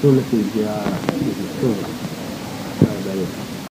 Solo Silvia, Solo. dari